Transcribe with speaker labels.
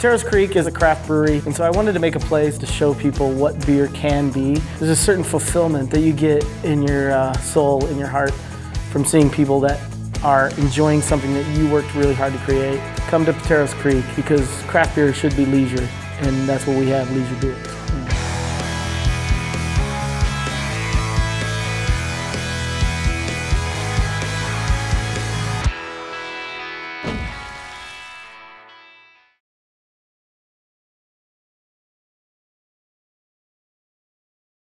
Speaker 1: Pateros Creek is a craft brewery, and so I wanted to make a place to show people what beer can be. There's a certain fulfillment that you get in your uh, soul, in your heart, from seeing people that are enjoying something that you worked really hard to create. Come to Pateros Creek because craft beer should be leisure, and that's what we have, leisure beer.